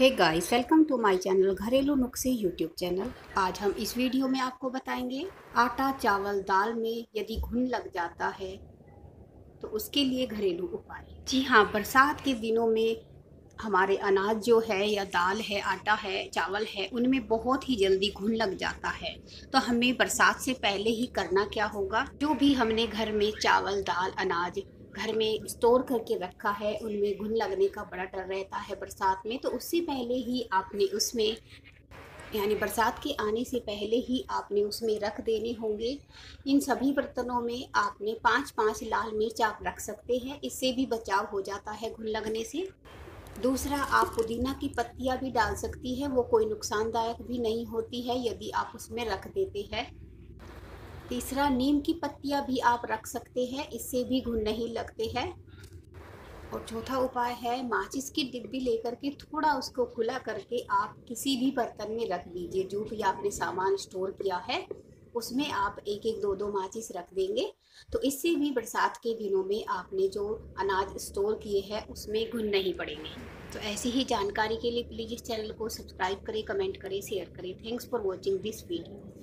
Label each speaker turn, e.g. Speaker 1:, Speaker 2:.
Speaker 1: Hey guys welcome to my channel घरेलू नुस्खे YouTube channel आज हम इस वीडियो में आपको बताएँगे, आटा चावल दाल में यदि घुन लग जाता है तो उसके लिए घरेलू उपाय। जी हाँ बरसात के दिनों में हमारे अनाज जो है या दाल है, आटा है, चावल है, उनमें बहुत ही जल्दी घुन लग जाता है। तो हमें बरसात से पहले ही करना क्या होगा? जो भी हमने घर में चावल, दाल, अनाज घर में स्टोर करके रखा है, उनमें घुन लगने का बड़ा डर रहता है बरसात में। तो उससे पहले ही आपने उसमें, यानी बरसात के आने से पहले ही आपने उसमें रख देने होंगे। इन सभी बर्तनों में आपने पाँच पाँच लाल मिर्च आप रख सकते हैं। इससे भी बचाव हो जाता है घुन लगने से। दूसरा, आप पुदीना की पत्तियाँ भी डाल सकती है, वो कोई नुकसानदायक भी नहीं होती है, यदि आप उसमें रख देते हैं। तीसरा, नीम की पत्तियाँ भी आप रख सकते हैं, इससे भी घुन नहीं लगते हैं। और चौथा उपाय है, माचिस की डिब्बी लेकर के थोड़ा उसको खुला करके आप किसी भी बर्तन में रख दीजिए, जो भी आपने सामान स्टोर किया है। उसमें आप एक एक दो दो माचिस रख देंगे। तो इससे भी बरसात के दिनों में आपने जो अनाज स्टोर किए हैं, उसमें घुन नहीं पड़ेंगे। तो ऐसी ही जानकारी के लिए प्लीज़ चैनल को सब्सक्राइब करें कमेंट करें शेयर करें। Thanks for watching this video